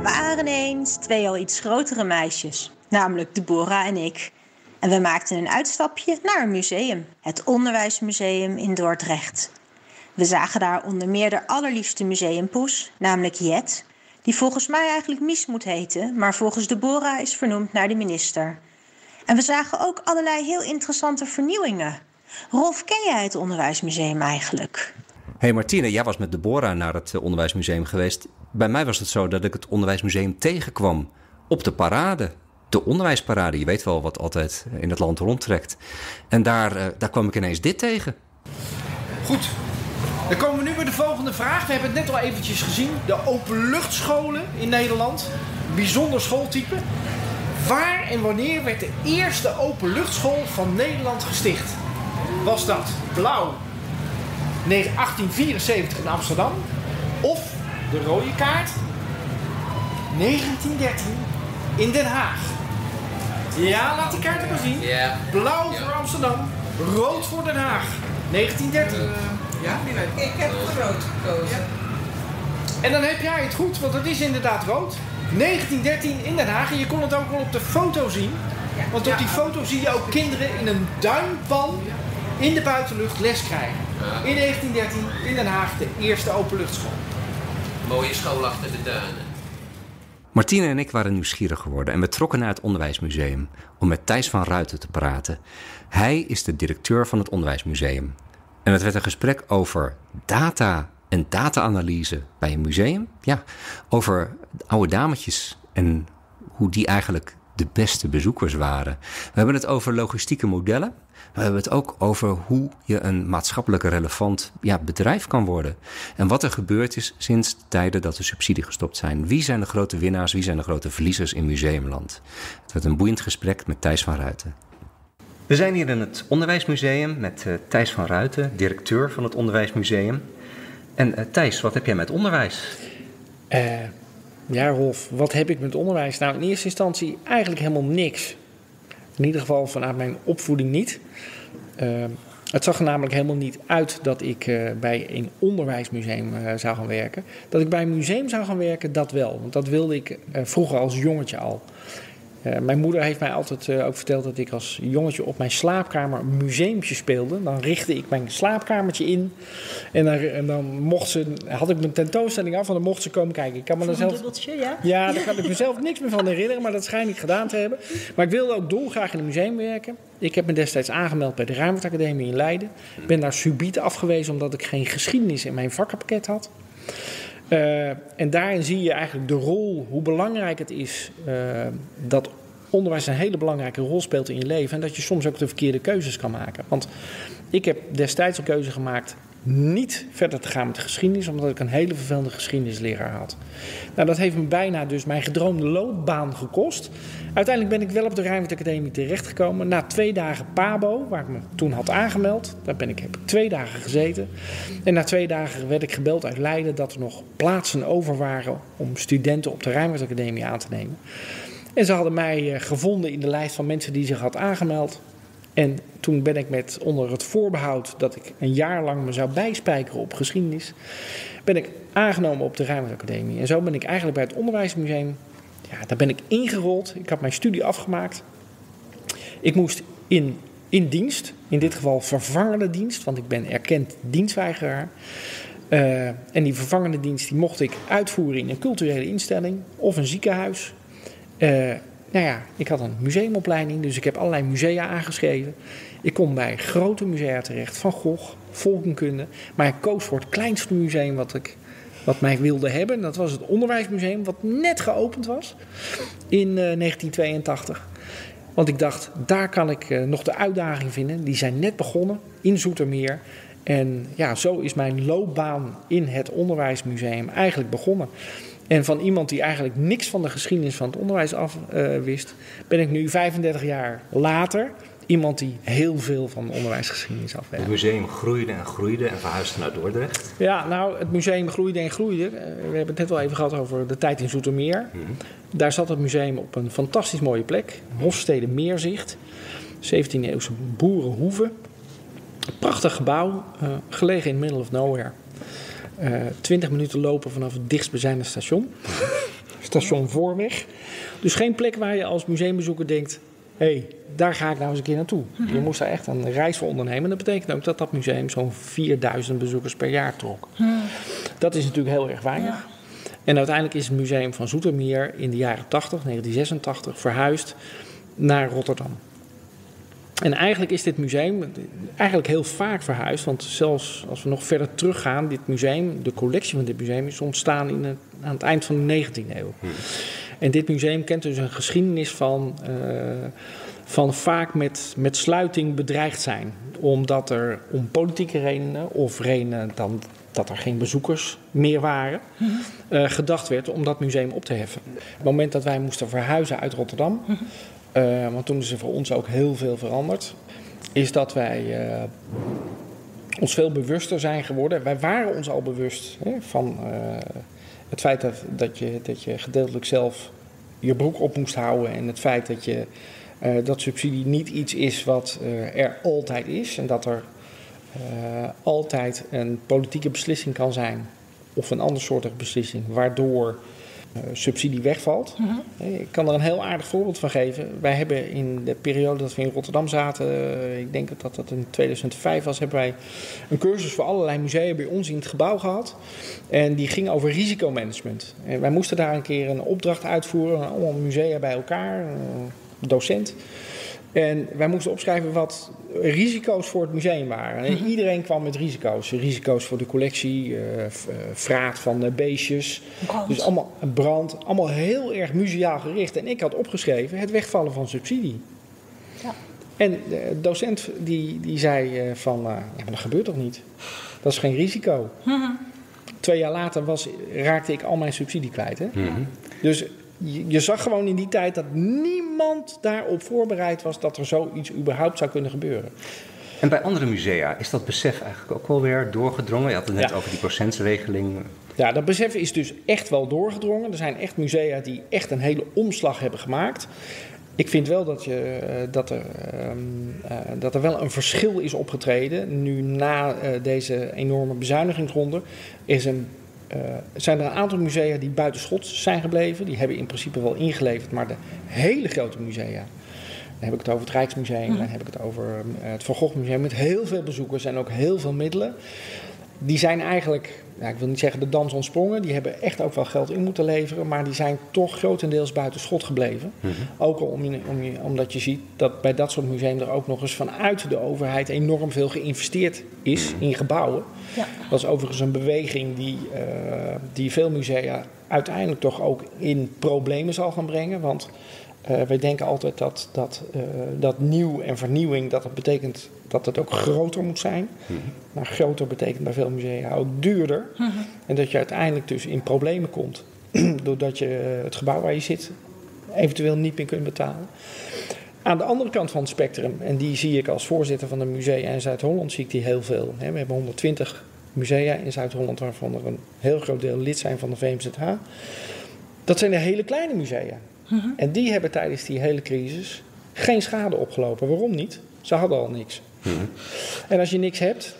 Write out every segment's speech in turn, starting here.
Er waren eens twee al iets grotere meisjes, namelijk Deborah en ik. En we maakten een uitstapje naar een museum, het Onderwijsmuseum in Dordrecht. We zagen daar onder meer de allerliefste museumpoes, namelijk Jet, die volgens mij eigenlijk Mies moet heten, maar volgens Deborah is vernoemd naar de minister. En we zagen ook allerlei heel interessante vernieuwingen. Rolf, ken jij het Onderwijsmuseum eigenlijk? Hey Martine, jij was met Deborah naar het eh, Onderwijsmuseum geweest. Bij mij was het zo dat ik het Onderwijsmuseum tegenkwam op de parade. De onderwijsparade, je weet wel wat altijd in het land rondtrekt. En daar, uh, daar kwam ik ineens dit tegen. Goed, dan komen we nu bij de volgende vraag. We hebben het net al eventjes gezien. De openluchtscholen in Nederland. Bijzonder schooltype. Waar en wanneer werd de eerste openluchtschool van Nederland gesticht? Was dat blauw 1874 in Amsterdam of de rode kaart 1913 in Den Haag? Ja, laat die kaart maar zien. Blauw voor Amsterdam, rood voor Den Haag. 1913. Uh, ja, ik heb rood gekozen. En dan heb jij het goed, want het is inderdaad rood. 1913 in Den Haag. En je kon het ook wel op de foto zien. Want op die foto zie je ook kinderen in een duimpan in de buitenlucht les krijgen. In 1913 in Den Haag de eerste openluchtschool. Mooie school achter de duinen. Martine en ik waren nieuwsgierig geworden en we trokken naar het Onderwijsmuseum om met Thijs van Ruiten te praten. Hij is de directeur van het Onderwijsmuseum. En het werd een gesprek over data en data-analyse bij een museum. Ja, over oude dametjes en hoe die eigenlijk de beste bezoekers waren. We hebben het over logistieke modellen. We hebben het ook over hoe je een maatschappelijk relevant ja, bedrijf kan worden. En wat er gebeurd is sinds de tijden dat de subsidie gestopt zijn. Wie zijn de grote winnaars, wie zijn de grote verliezers in museumland? Het werd een boeiend gesprek met Thijs van Ruiten. We zijn hier in het Onderwijsmuseum met uh, Thijs van Ruiten, directeur van het Onderwijsmuseum. En uh, Thijs, wat heb jij met onderwijs? Uh, ja, Rolf, wat heb ik met onderwijs? Nou, in eerste instantie eigenlijk helemaal niks. In ieder geval vanuit mijn opvoeding niet. Uh, het zag er namelijk helemaal niet uit dat ik uh, bij een onderwijsmuseum uh, zou gaan werken. Dat ik bij een museum zou gaan werken, dat wel. Want dat wilde ik vroeger als jongetje al. Uh, mijn moeder heeft mij altijd uh, ook verteld dat ik als jongetje op mijn slaapkamer een museumpje speelde. Dan richtte ik mijn slaapkamertje in. En dan, en dan mocht ze, had ik mijn tentoonstelling af en dan mocht ze komen kijken. Ik kan me Voor zelf, dubbeltje, ja? Ja, daar kan ik mezelf niks meer van herinneren, maar dat schijn ik gedaan te hebben. Maar ik wilde ook dolgraag in een museum werken. Ik heb me destijds aangemeld bij de Ruimteacademie in Leiden. Ik ben daar subiet afgewezen omdat ik geen geschiedenis in mijn vakkenpakket had. Uh, en daarin zie je eigenlijk de rol, hoe belangrijk het is uh, dat onderwijs een hele belangrijke rol speelt in je leven. En dat je soms ook de verkeerde keuzes kan maken. Want ik heb destijds een keuze gemaakt niet verder te gaan met de geschiedenis, omdat ik een hele vervelende geschiedenisleraar had. Nou, dat heeft me bijna dus mijn gedroomde loopbaan gekost. Uiteindelijk ben ik wel op de Rijnwaardacademie terechtgekomen. Na twee dagen PABO, waar ik me toen had aangemeld, daar ben ik, heb ik twee dagen gezeten. En na twee dagen werd ik gebeld uit Leiden dat er nog plaatsen over waren om studenten op de Rijnwaardacademie aan te nemen. En ze hadden mij gevonden in de lijst van mensen die zich had aangemeld. En toen ben ik met onder het voorbehoud dat ik een jaar lang me zou bijspijkeren op geschiedenis, ben ik aangenomen op de Rijnwaardacademie. En zo ben ik eigenlijk bij het Onderwijsmuseum, ja, daar ben ik ingerold. Ik had mijn studie afgemaakt. Ik moest in, in dienst, in dit geval vervangende dienst, want ik ben erkend dienstweigeraar. Uh, en die vervangende dienst die mocht ik uitvoeren in een culturele instelling of een ziekenhuis. Uh, nou ja, ik had een museumopleiding, dus ik heb allerlei musea aangeschreven. Ik kom bij grote musea terecht, Van Gogh, Volkenkunde. Maar ik koos voor het kleinste museum wat, ik, wat mij wilde hebben. Dat was het Onderwijsmuseum, wat net geopend was in uh, 1982. Want ik dacht, daar kan ik uh, nog de uitdaging vinden. Die zijn net begonnen in Zoetermeer. En ja, zo is mijn loopbaan in het Onderwijsmuseum eigenlijk begonnen. En van iemand die eigenlijk niks van de geschiedenis van het onderwijs af uh, wist, ben ik nu 35 jaar later iemand die heel veel van de onderwijsgeschiedenis af weet. Het museum groeide en groeide en verhuisde naar Dordrecht. Ja, nou, het museum groeide en groeide. Uh, we hebben het net al even gehad over de tijd in Zoetermeer. Mm-hmm. Daar zat het museum op een fantastisch mooie plek. Hofstede Meerzicht. 17e eeuwse boerenhoeve. Prachtig gebouw, uh, gelegen in middle of nowhere. Uh, 20 minuten lopen vanaf het dichtstbijzijnde station. station Voorweg. Dus geen plek waar je als museumbezoeker denkt... hé, hey, daar ga ik nou eens een keer naartoe. Je moest daar echt een reis voor ondernemen. Dat betekent ook dat dat museum zo'n 4000 bezoekers per jaar trok. Dat is natuurlijk heel erg weinig. En uiteindelijk is het museum van Zoetermeer in de jaren 80, 1986, verhuisd naar Rotterdam. En eigenlijk is dit museum eigenlijk heel vaak verhuisd. Want zelfs als we nog verder teruggaan, dit museum, de collectie van dit museum is ontstaan in het, aan het eind van de 19e eeuw. En dit museum kent dus een geschiedenis van, uh, van vaak met, met sluiting bedreigd zijn. Omdat er om politieke redenen of redenen dan dat er geen bezoekers meer waren, uh, gedacht werd om dat museum op te heffen. Op het moment dat wij moesten verhuizen uit Rotterdam, uh, want toen is er voor ons ook heel veel veranderd, is dat wij uh, ons veel bewuster zijn geworden. Wij waren ons al bewust hè, van het feit dat, dat, je, dat je gedeeltelijk zelf je broek op moest houden en het feit dat je dat subsidie niet iets is wat er altijd is en dat er altijd een politieke beslissing kan zijn, of een ander soort beslissing, waardoor subsidie wegvalt. Mm -hmm. Ik kan er een heel aardig voorbeeld van geven. Wij hebben in de periode dat we in Rotterdam zaten, uh, ik denk dat dat in 2005 was, hebben wij een cursus voor allerlei musea bij ons in het gebouw gehad. En die ging over risicomanagement. En wij moesten daar een keer een opdracht uitvoeren, allemaal musea bij elkaar, docent. En wij moesten opschrijven wat risico's voor het museum waren. En iedereen kwam met risico's. Risico's voor de collectie, uh, vraat van uh, beestjes. Brand. Dus allemaal brand. Allemaal heel erg museaal gericht. En ik had opgeschreven het wegvallen van subsidie. Ja. En de docent die, die zei van, ja maar dat gebeurt toch niet? Dat is geen risico. Mm -hmm. Twee jaar later was, raakte ik al mijn subsidie kwijt. Hè? Mm -hmm. Dus je, je, zag gewoon in die tijd dat niemand daarop voorbereid was dat er zoiets überhaupt zou kunnen gebeuren. En bij andere musea is dat besef eigenlijk ook wel weer doorgedrongen? Je had het net ja. over die procentsregeling. Ja, dat besef is dus echt wel doorgedrongen. Er zijn echt musea die echt een hele omslag hebben gemaakt. Ik vind wel dat, je, dat, er, um, uh, dat er wel een verschil is opgetreden. Nu na uh, deze enorme bezuinigingsronde is een zijn er een aantal musea die buitenschots zijn gebleven. Die hebben in principe wel ingeleverd, maar de hele grote musea. Dan heb ik het over het Rijksmuseum, mm. dan heb ik het over uh, het Van Gogh Museum met heel veel bezoekers en ook heel veel middelen. Die zijn eigenlijk, ja, ik wil niet zeggen de dans ontsprongen, die hebben echt ook wel geld in moeten leveren, maar die zijn toch grotendeels buiten schot gebleven. Mm -hmm. Ook al om, om, omdat je ziet dat bij dat soort musea er ook nog eens vanuit de overheid enorm veel geïnvesteerd is in gebouwen. Ja. Dat is overigens een beweging die, uh, die veel musea uiteindelijk toch ook in problemen zal gaan brengen. Want uh, wij denken altijd dat, dat, uh, dat nieuw en vernieuwing, dat het betekent dat het ook groter moet zijn. Mm -hmm. Maar groter betekent bij veel musea ook duurder. Mm -hmm. En dat je uiteindelijk dus in problemen komt. doordat je het gebouw waar je zit eventueel niet meer kunt betalen. Aan de andere kant van het spectrum, en die zie ik als voorzitter van de musea in Zuid-Holland, zie ik die heel veel. We hebben 120 musea in Zuid-Holland, waarvan er een heel groot deel lid zijn van de VMZH. Dat zijn de hele kleine musea. -hmm. En die hebben tijdens die hele crisis geen schade opgelopen. Waarom niet? Ze hadden al niks. -hmm. En als je niks hebt,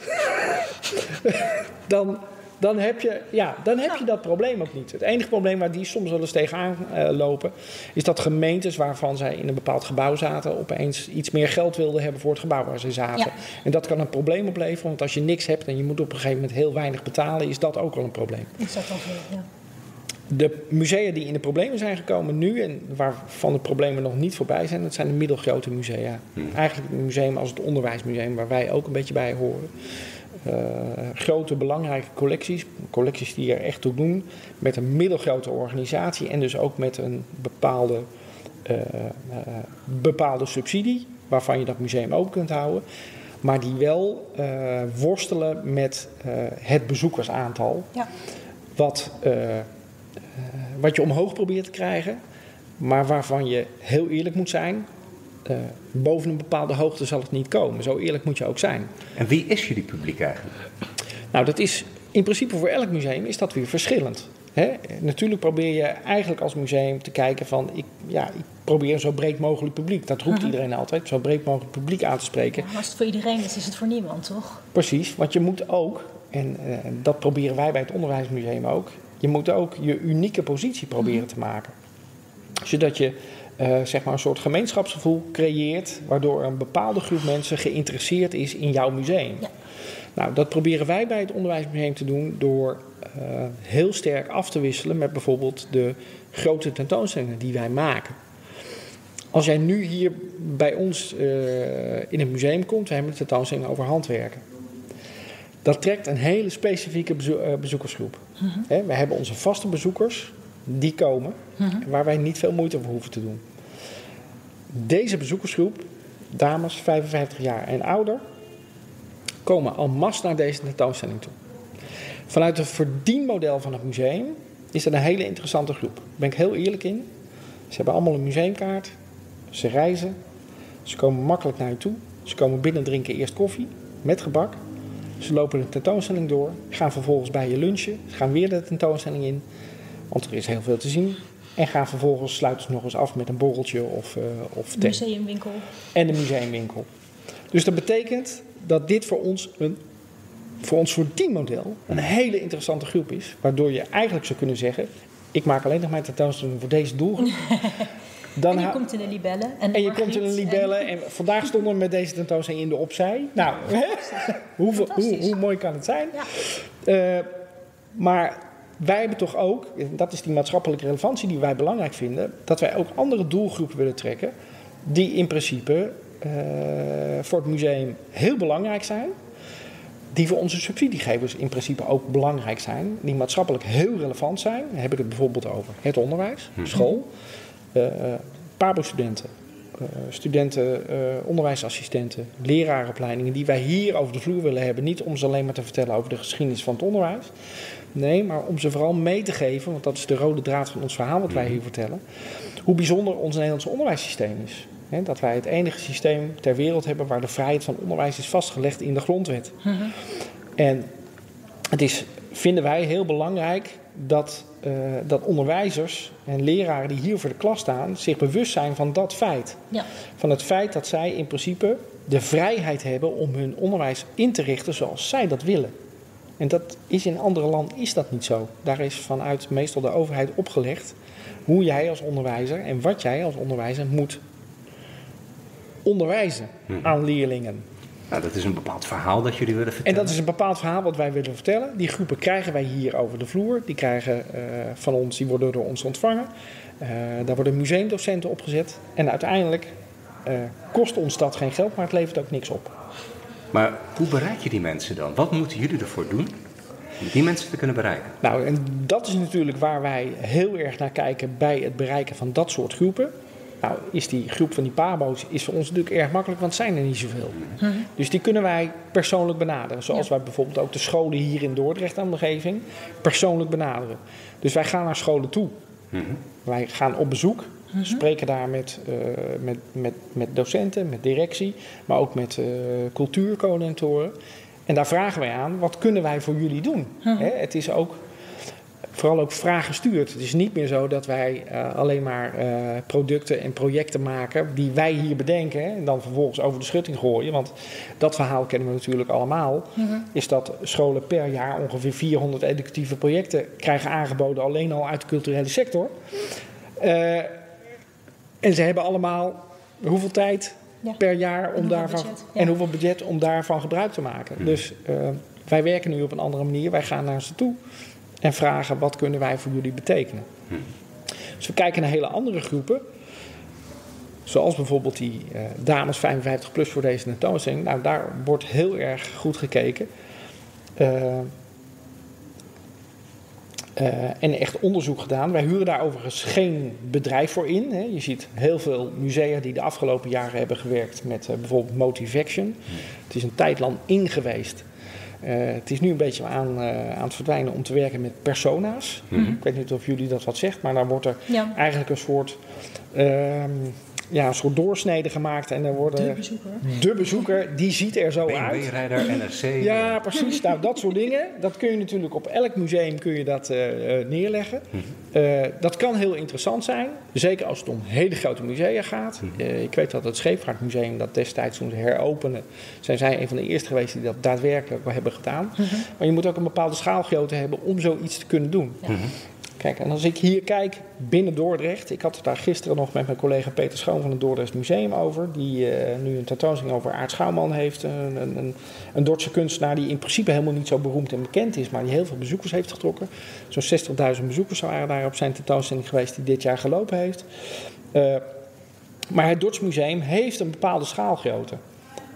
dan, dan, heb je, ja, dan heb je dat probleem ook niet. Het enige probleem waar die soms wel eens tegenaan uh, lopen, is dat gemeentes waarvan zij in een bepaald gebouw zaten, opeens iets meer geld wilden hebben voor het gebouw waar ze zaten. Ja. En dat kan een probleem opleveren, want als je niks hebt en je moet op een gegeven moment heel weinig betalen, is dat ook al een probleem. Is dat zo, ja. De musea die in de problemen zijn gekomen nu en waarvan de problemen nog niet voorbij zijn, dat zijn de middelgrote musea. Hmm. Eigenlijk een museum als het onderwijsmuseum, waar wij ook een beetje bij horen. Uh, grote belangrijke collecties, collecties die er echt toe doen, met een middelgrote organisatie en dus ook met een bepaalde, uh, uh, bepaalde subsidie, waarvan je dat museum ook kunt houden, maar die wel worstelen met het bezoekersaantal. Ja. Wat wat je omhoog probeert te krijgen, maar waarvan je heel eerlijk moet zijn. Uh, boven een bepaalde hoogte zal het niet komen. Zo eerlijk moet je ook zijn. En wie is jullie publiek eigenlijk? Nou, dat is in principe voor elk museum is dat weer verschillend. Hè? Natuurlijk probeer je eigenlijk als museum te kijken van... Ik, ja, ik probeer een zo breed mogelijk publiek. Dat roept uh -huh. iedereen altijd, zo breed mogelijk publiek aan te spreken. Ja, maar als het voor iedereen is, is het voor niemand, toch? Precies, want je moet ook... en uh, dat proberen wij bij het Onderwijsmuseum ook je moet ook je unieke positie proberen te maken. Zodat je eh, zeg maar een soort gemeenschapsgevoel creëert, waardoor een bepaalde groep mensen geïnteresseerd is in jouw museum. Ja. Nou, dat proberen wij bij het Onderwijsmuseum te doen door eh, heel sterk af te wisselen met bijvoorbeeld de grote tentoonstellingen die wij maken. Als jij nu hier bij ons eh, in het museum komt, we hebben een tentoonstelling over handwerken. Dat trekt een hele specifieke bezo- bezoekersgroep. Hè, we hebben onze vaste bezoekers, die komen, waar wij niet veel moeite voor hoeven te doen. Deze bezoekersgroep, dames 55 jaar en ouder, komen al masse naar deze tentoonstelling toe. Vanuit het verdienmodel van het museum is dat een hele interessante groep. Daar ben ik heel eerlijk in. Ze hebben allemaal een museumkaart. Ze reizen. Ze komen makkelijk naar je toe. Ze komen binnen drinken eerst koffie met gebak. Ze lopen de tentoonstelling door. Gaan vervolgens bij je lunchen. Ze gaan weer de tentoonstelling in. Want er is heel veel te zien. En gaan vervolgens sluiten ze nog eens af met een borreltje of, eh of thee Museumwinkel. en de museumwinkel. Dus dat betekent dat dit voor ons een voor ons verdienmodel een hele interessante groep is. Waardoor je eigenlijk zou kunnen zeggen: ik maak alleen nog mijn tentoonstelling voor deze doelgroep. Dan En je komt in een libelle. En, en je komt in een libelle. En vandaag stonden we met deze tentoonstelling in de opzij. Nou, hoe, Fantastisch. hoe mooi kan het zijn? Ja. Eh, maar wij hebben toch ook, en dat is die maatschappelijke relevantie die wij belangrijk vinden, dat wij ook andere doelgroepen willen trekken, die in principe eh, voor het museum heel belangrijk zijn, die voor onze subsidiegevers in principe ook belangrijk zijn, die maatschappelijk heel relevant zijn. Dan heb ik het bijvoorbeeld over het onderwijs, school, eh PABO-studenten, eh, studenten, onderwijsassistenten, lerarenopleidingen die wij hier over de vloer willen hebben. Niet om ze alleen maar te vertellen over de geschiedenis van het onderwijs. Nee, maar om ze vooral mee te geven, want dat is de rode draad van ons verhaal wat wij hier vertellen. Hoe bijzonder ons Nederlandse onderwijssysteem is. Dat wij het enige systeem ter wereld hebben waar de vrijheid van onderwijs is vastgelegd in de grondwet. En het is, vinden wij heel belangrijk dat, eh, dat onderwijzers en leraren die hier voor de klas staan zich bewust zijn van dat feit. Ja. Van het feit dat zij in principe de vrijheid hebben om hun onderwijs in te richten zoals zij dat willen. En dat is in andere landen is dat niet zo. Daar is vanuit meestal de overheid opgelegd hoe jij als onderwijzer en wat jij als onderwijzer moet onderwijzen aan leerlingen. Nou, dat is een bepaald verhaal dat jullie willen En vertellen. dat is een bepaald verhaal wat wij willen vertellen. Die groepen krijgen wij hier over de vloer. Die krijgen eh, van ons, die worden door ons ontvangen. Eh, daar worden museumdocenten opgezet. En uiteindelijk eh, kost ons dat geen geld, maar het levert ook niks op. Maar hoe bereik je die mensen dan? Wat moeten jullie ervoor doen om die mensen te kunnen bereiken? Nou, en dat is natuurlijk waar wij heel erg naar kijken bij het bereiken van dat soort groepen. Nou, is die groep van die pabo's is voor ons natuurlijk erg makkelijk, want het zijn er niet zoveel. Dus die kunnen wij persoonlijk benaderen. Zoals wij bijvoorbeeld ook de scholen hier in Dordrecht aan de omgeving persoonlijk benaderen. Dus wij gaan naar scholen toe. Wij gaan op bezoek, spreken daar met, eh, met, met, met docenten, met directie, maar ook met eh cultuurcoördinatoren. En daar vragen wij aan, wat kunnen wij voor jullie doen? Hè, het is ook vooral ook vraaggestuurd. Het is niet meer zo dat wij eh, alleen maar producten en projecten maken die wij hier bedenken hè, en dan vervolgens over de schutting gooien. Want dat verhaal kennen we natuurlijk allemaal. Is dat scholen per jaar ongeveer 400 educatieve projecten krijgen aangeboden, alleen al uit de culturele sector. Eh, en ze hebben allemaal hoeveel tijd Ja. per jaar om daarvan budget, ja. en hoeveel budget om daarvan gebruik te maken. Dus eh, wij werken nu op een andere manier. Wij gaan naar ze toe en vragen wat kunnen wij voor jullie betekenen. Dus we kijken naar hele andere groepen. Zoals bijvoorbeeld die eh, dames 55 plus voor deze tentoonstelling. Nou, daar wordt heel erg goed gekeken. Eh, eh, en echt onderzoek gedaan. Wij huren daar overigens geen bedrijf voor in. Hè. Je ziet heel veel musea die de afgelopen jaren hebben gewerkt met eh, bijvoorbeeld Motivaction. Het is een tijd lang in geweest. Eh, het is nu een beetje aan, eh, aan het verdwijnen om te werken met persona's. Ik weet niet of jullie dat wat zegt, maar dan wordt er Ja. eigenlijk een soort ehm, ja, een soort doorsnede gemaakt. En er worden, De bezoeker. de bezoeker, die ziet er zo uit. BMW-rijder, NRC. Ja, precies. Nou, dat soort dingen. Dat kun je natuurlijk op elk museum kun je dat, eh, eh, neerleggen. Eh, dat kan heel interessant zijn. Zeker als het om hele grote musea gaat. Eh, ik weet dat het Scheepvaartmuseum dat destijds toen ze heropenen... zijn zij een van de eerste geweest die dat daadwerkelijk hebben gedaan. Maar je moet ook een bepaalde schaalgrootte hebben om zoiets te kunnen doen. Kijk, en als ik hier kijk binnen Dordrecht, ik had het daar gisteren nog met mijn collega Peter Schoon van het Dordrecht Museum over, die eh, nu een tentoonstelling over Aart Schouwman heeft, een, een, een, Dordtse kunstenaar die in principe helemaal niet zo beroemd en bekend is, maar die heel veel bezoekers heeft getrokken. Zo'n 60.000 bezoekers waren daar op zijn tentoonstelling geweest die dit jaar gelopen heeft. Eh, maar het Dords Museum heeft een bepaalde schaalgrootte.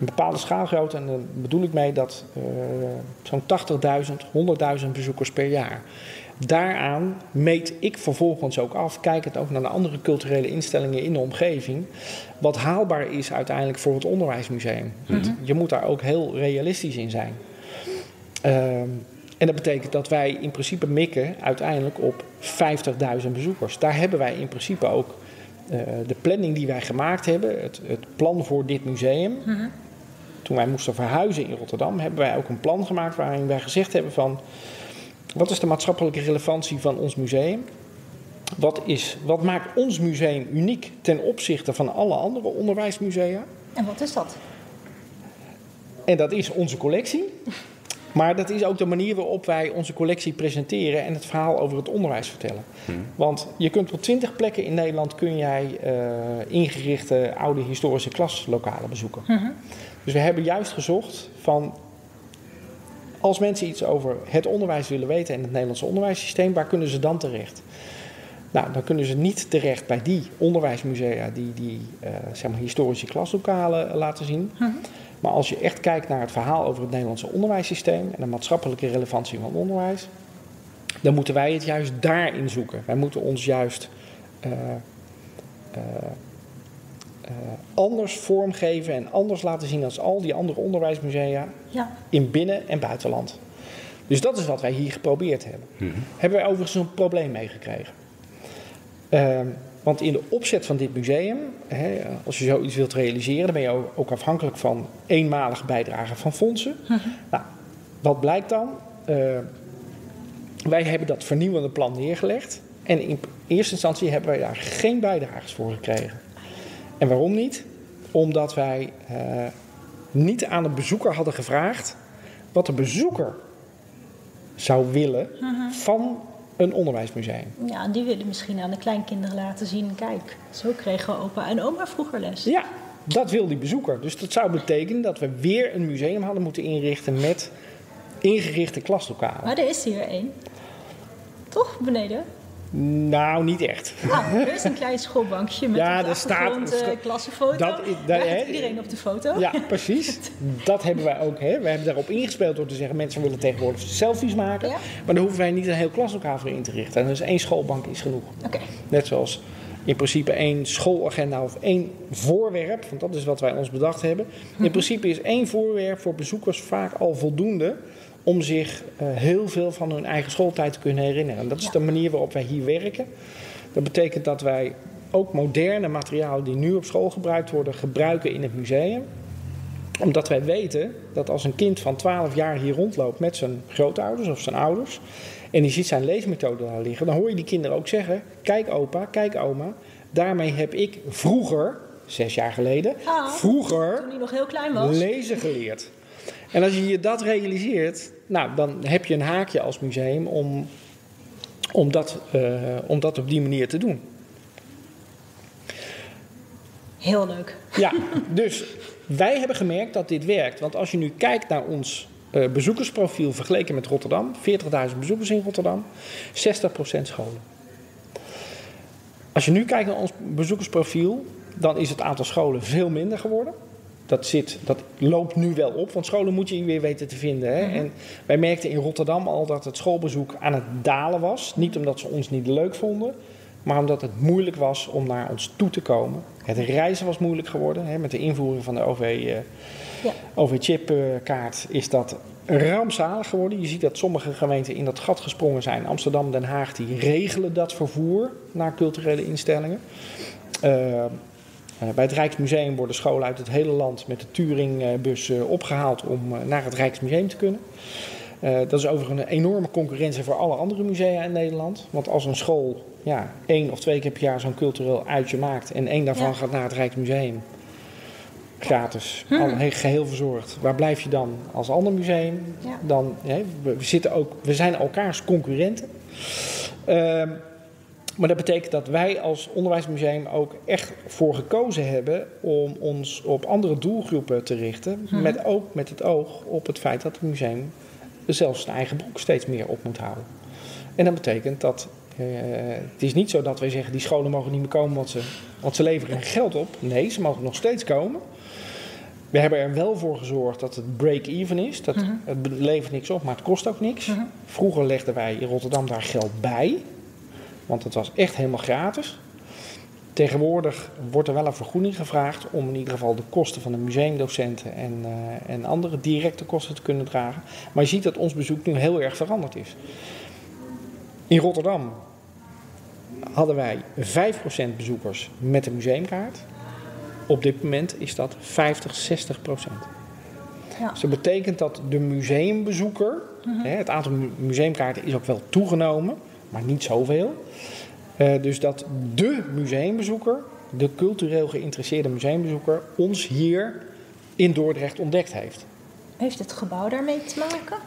Een bepaalde schaalgrootte, en daar bedoel ik mee dat eh, zo'n 80.000, 100.000 bezoekers per jaar. Daaraan meet ik vervolgens ook af, kijkend ook naar de andere culturele instellingen in de omgeving, wat haalbaar is uiteindelijk voor het onderwijsmuseum. Want Je moet daar ook heel realistisch in zijn. Ehm, en dat betekent dat wij in principe mikken uiteindelijk op 50.000 bezoekers. Daar hebben wij in principe ook eh, de planning die wij gemaakt hebben, het, het plan voor dit museum. Toen wij moesten verhuizen in Rotterdam, hebben wij ook een plan gemaakt waarin wij gezegd hebben van wat is de maatschappelijke relevantie van ons museum? Wat, is, wat maakt ons museum uniek ten opzichte van alle andere onderwijsmusea? En wat is dat? En dat is onze collectie. Maar dat is ook de manier waarop wij onze collectie presenteren en het verhaal over het onderwijs vertellen. Want je kunt op twintig plekken in Nederland kun jij eh, ingerichte oude historische klaslokalen bezoeken. Dus we hebben juist gezocht van als mensen iets over het onderwijs willen weten en het Nederlandse onderwijssysteem, waar kunnen ze dan terecht? Nou, dan kunnen ze niet terecht bij die onderwijsmusea die die eh, zeg maar historische klaslokalen laten zien. Maar als je echt kijkt naar het verhaal over het Nederlandse onderwijssysteem en de maatschappelijke relevantie van onderwijs, dan moeten wij het juist daarin zoeken. Wij moeten ons juist eh, eh, eh, anders vormgeven en anders laten zien als al die andere onderwijsmusea Ja. in binnen- en buitenland. Dus dat is wat wij hier geprobeerd hebben. Hebben wij overigens een probleem meegekregen. Ehm, want in de opzet van dit museum, hè, als je zoiets wilt realiseren, dan ben je ook- ook afhankelijk van eenmalige bijdragen van fondsen. Nou, wat blijkt dan? Eh, wij hebben dat vernieuwende plan neergelegd. En in eerste instantie hebben wij daar geen bijdrages voor gekregen. En waarom niet? Omdat wij eh, niet aan de bezoeker hadden gevraagd wat de bezoeker zou willen van een onderwijsmuseum. Ja, die willen misschien aan de kleinkinderen laten zien. Kijk, zo kregen opa en oma vroeger les. Ja, dat wil die bezoeker. Dus dat zou betekenen dat we weer een museum hadden moeten inrichten met ingerichte klaslokalen. Maar er is hier één. Toch, beneden? Nou, niet echt. Ah, er is een klein schoolbankje met Ja, er staat- eh, klassenfoto. dat is- dat- iedereen op de foto. Ja, precies. Dat hebben wij ook. Hè. We hebben daarop ingespeeld door te zeggen... mensen willen tegenwoordig selfies maken. Ja. Maar daar hoeven wij niet een heel klaslokaal voor in te richten. En dus één schoolbank is genoeg. Oké. Net zoals in principe één schoolagenda of één voorwerp... want dat is wat wij ons bedacht hebben. In principe is één voorwerp voor bezoekers vaak al voldoende... om zich eh, heel veel van hun eigen schooltijd te kunnen herinneren. En dat is Ja. de manier waarop wij hier werken. Dat betekent dat wij ook moderne materialen die nu op school gebruikt worden... gebruiken in het museum omdat wij weten dat als een kind van 12 jaar hier rondloopt met zijn grootouders of zijn ouders. en die ziet zijn leesmethode daar liggen. dan hoor je die kinderen ook zeggen: Kijk, opa, kijk, oma. Daarmee heb ik vroeger, zes jaar geleden. Ah, vroeger Toen hij nog heel klein was. lezen geleerd. En als je je dat realiseert, nou, dan heb je een haakje als museum om, om, dat, eh, om dat op die manier te doen. Heel leuk. Ja, dus wij hebben gemerkt dat dit werkt. Want als je nu kijkt naar ons eh, bezoekersprofiel vergeleken met Rotterdam, 40.000 bezoekers in Rotterdam, 60% scholen. Als je nu kijkt naar ons bezoekersprofiel, dan is het aantal scholen veel minder geworden. Dat, zit, dat loopt nu wel op, want scholen moet je weer weten te vinden. Hè? En wij merkten in Rotterdam al dat het schoolbezoek aan het dalen was. Niet omdat ze ons niet leuk vonden, maar omdat het moeilijk was om naar ons toe te komen. Het reizen was moeilijk geworden. Hè? Met de invoering van de OV, eh, Ja. OV-chipkaart is dat rampzalig geworden. Je ziet dat sommige gemeenten in dat gat gesprongen zijn. Amsterdam, Den Haag, die regelen dat vervoer naar culturele instellingen. Eh, Eh, bij het Rijksmuseum worden scholen uit het hele land met de Turingbus eh, opgehaald om eh, naar het Rijksmuseum te kunnen. Eh, dat is overigens een enorme concurrentie voor alle andere musea in Nederland. Want als een school ja, één of twee keer per jaar zo'n cultureel uitje maakt en één daarvan Ja. gaat naar het Rijksmuseum, gratis, al, he- geheel verzorgd, waar blijf je dan als ander museum? Ja. Dan, hè, we, we zitten ook, we zijn elkaars concurrenten. Ehm, maar dat betekent dat wij als onderwijsmuseum ook echt voor gekozen hebben om ons op andere doelgroepen te richten. Met ook met het oog op het feit dat het museum zelfs zijn eigen broek steeds meer op moet houden. En dat betekent dat eh, het is niet zo dat wij zeggen die scholen mogen niet meer komen want ze, want ze leveren geld op. Nee, ze mogen nog steeds komen. We hebben er wel voor gezorgd dat het break-even is. Dat Het levert niks op, maar het kost ook niks. Vroeger legden wij in Rotterdam daar geld bij. Want het was echt helemaal gratis. Tegenwoordig wordt er wel een vergoeding gevraagd om in ieder geval de kosten van de museumdocenten en, eh, en andere directe kosten te kunnen dragen. Maar je ziet dat ons bezoek nu heel erg veranderd is. In Rotterdam hadden wij 5% bezoekers met een museumkaart. Op dit moment is dat 50, 60 procent. Ja. Dus dat betekent dat de museumbezoeker, hè, het aantal mu- museumkaarten is ook wel toegenomen, maar niet zoveel. Eh, dus dat de museumbezoeker, de cultureel geïnteresseerde museumbezoeker, ons hier in Dordrecht ontdekt heeft. Heeft het gebouw daarmee te maken?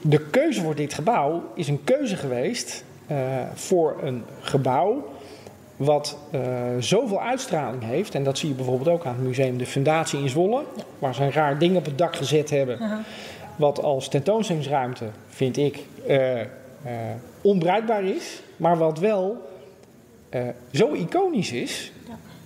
De keuze voor dit gebouw is een keuze geweest eh, voor een gebouw wat eh, zoveel uitstraling heeft. En dat zie je bijvoorbeeld ook aan het museum De Fundatie in Zwolle, waar ze een raar ding op het dak gezet hebben. Wat als tentoonstellingsruimte, vind ik, onbruikbaar is. Maar wat wel eh, zo iconisch is,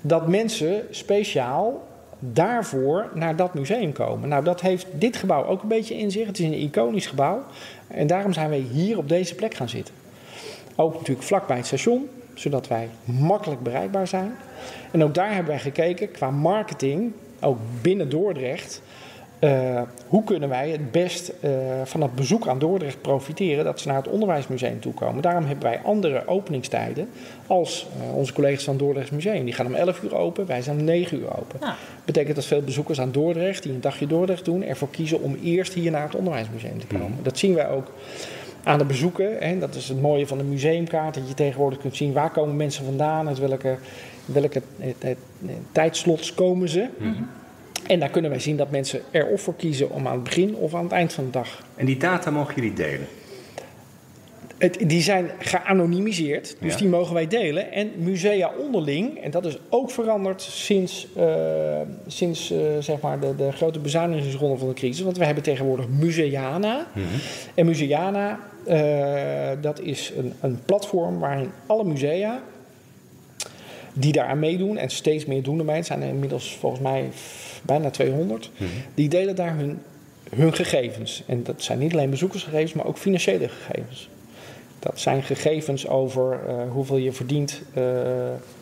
dat mensen speciaal daarvoor naar dat museum komen. Nou, dat heeft dit gebouw ook een beetje in zich. Het is een iconisch gebouw. En daarom zijn wij hier op deze plek gaan zitten. Ook natuurlijk vlakbij het station, zodat wij makkelijk bereikbaar zijn. En ook daar hebben wij gekeken qua marketing, ook binnen Dordrecht. Eh, hoe kunnen wij het best eh, van het bezoek aan Dordrecht profiteren dat ze naar het onderwijsmuseum toe komen? Daarom hebben wij andere openingstijden als eh, onze collega's van het Dordrecht Museum. Die gaan om 11 uur open, wij zijn om 9 uur open. Ja. Betekent dat veel bezoekers aan Dordrecht, die een dagje Dordrecht doen, ervoor kiezen om eerst hier naar het onderwijsmuseum te komen. Dat zien wij ook aan de bezoeken. Hè. Dat is het mooie van de museumkaart, dat je tegenwoordig kunt zien waar komen mensen vandaan, uit welke, welke tijdslots komen ze. En daar kunnen wij zien dat mensen er of voor kiezen om aan het begin of aan het eind van de dag. En die data mogen jullie delen? Het, die zijn geanonimiseerd, dus Ja. die mogen wij delen. En musea onderling, en dat is ook veranderd sinds, eh, sinds eh, zeg maar de, de grote bezuinigingsronde van de crisis. Want we hebben tegenwoordig Museana. En Museana, eh, dat is een, een platform waarin alle musea die daaraan meedoen, en steeds meer doen ermee, het zijn er inmiddels volgens mij bijna 200, die delen daar hun, hun gegevens. En dat zijn niet alleen bezoekersgegevens, maar ook financiële gegevens. Dat zijn gegevens over eh, hoeveel je verdient eh,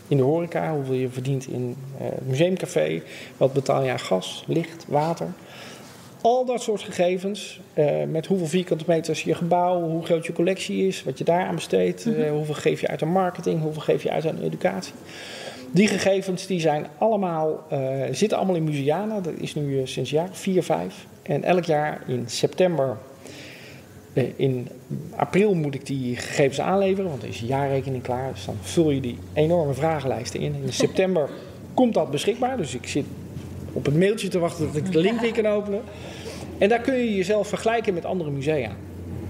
in de horeca, hoeveel je verdient in eh, het museumcafé, wat betaal je aan gas, licht, water. Al dat soort gegevens, eh, met hoeveel vierkante meters je gebouw, hoe groot je collectie is, wat je daaraan besteedt, eh, hoeveel geef je uit aan marketing, hoeveel geef je uit aan educatie. Die gegevens die zijn allemaal, eh, zitten allemaal in Museana. Dat is nu sinds jaar 4, 5. En elk jaar in september, in april moet ik die gegevens aanleveren, want dan is je jaarrekening klaar. Dus dan vul je die enorme vragenlijsten in. In september komt dat beschikbaar. Dus ik zit op het mailtje te wachten dat ik de link weer kan openen. En daar kun je jezelf vergelijken met andere musea.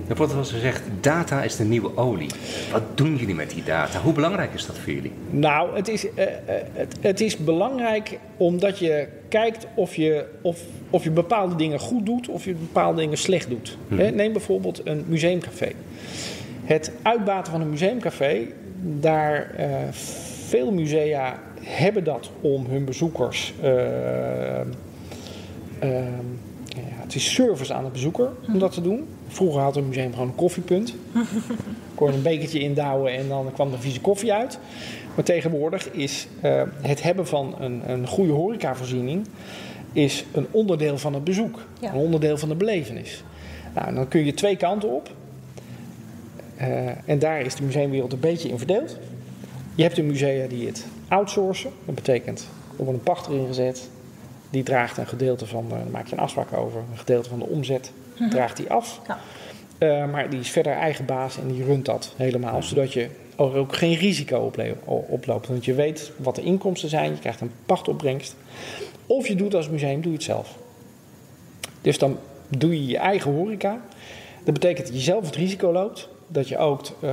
Er wordt wel eens gezegd, data is de nieuwe olie. Wat doen jullie met die data? Hoe belangrijk is dat voor jullie? Nou, het is, eh, eh, het, het is belangrijk omdat je kijkt of je, of, of je bepaalde dingen goed doet of je bepaalde dingen slecht doet. Hè, Neem bijvoorbeeld een museumcafé. Het uitbaten van een museumcafé, daar eh, veel musea hebben dat om hun bezoekers. eh, ja, het is service aan de bezoeker om dat te doen. Vroeger had een museum gewoon een koffiepunt. kon je een bekertje indouwen en dan kwam er vieze koffie uit. Maar tegenwoordig is eh, het hebben van een, een goede horecavoorziening is een onderdeel van het bezoek. Ja. Een onderdeel van de belevenis. Nou, dan kun je twee kanten op. Eh, en daar is de museumwereld een beetje in verdeeld. Je hebt de musea die het outsourcen. Dat betekent Er wordt een pachter ingezet. Die draagt een gedeelte van, daar maak je een afspraak over, een gedeelte van de omzet draagt hij af. Ja. Eh, maar die is verder eigen baas en die runt dat helemaal. Zodat je er ook geen risico oploopt. Want je weet wat de inkomsten zijn, je krijgt een pachtopbrengst. Of je doet als museum, doe je het zelf. Dus dan doe je je eigen horeca. Dat betekent dat je zelf het risico loopt. Dat je ook eh,